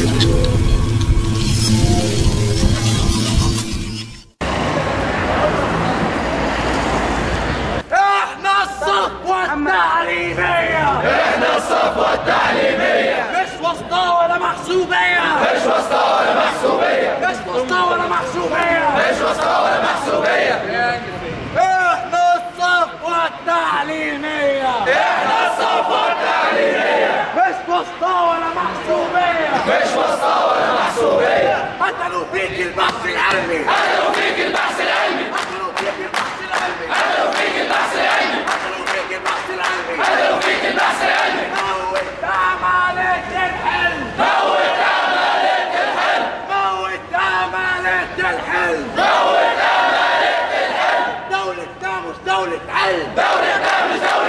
إحنا الصفوة التعليمية. إحنا الصفوة التعليمية. مش وسطى ولا محسوبية. مش وسطى ولا محسوبية. مش وسطى ولا محسوبية. مش وسطى ولا محسوبية. إحنا الصفوة التعليمية. إحنا الصفوة التعليمية. مش وسطى ولا محسوبية. مش وسطى ولا محسوبية. قتلوا فيك البحث العلمي. قتلوا فيك البحث العلمي. قتلوا فيك البحث العلمي. قتلوا فيك البحث العلمي. قتلوا فيك البحث العلمي. قتلوا فيك البحث العلمي. موت الحلم. موت الحلم. موت الحلم. موت الحلم. مش دولة علم. دولتنا مش دولة